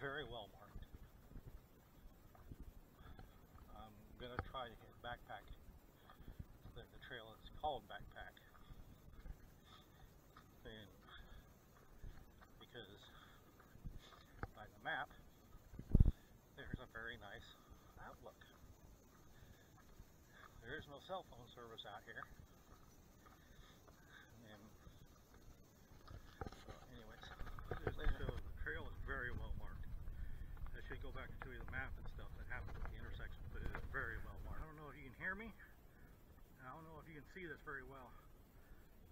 very well marked. I'm going to try to get backpack, the, the trail is called backpack, and because by the map there's a very nice outlook. There is no cell phone service out here, I and show you the map and stuff that happens at the intersection, but it is very well marked. I don't know if you can hear me. I don't know if you can see this very well.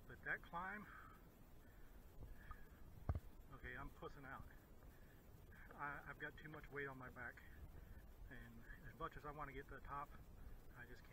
But that climb, okay, I'm pussing out. I, I've got too much weight on my back. And as much as I want to get to the top, I just.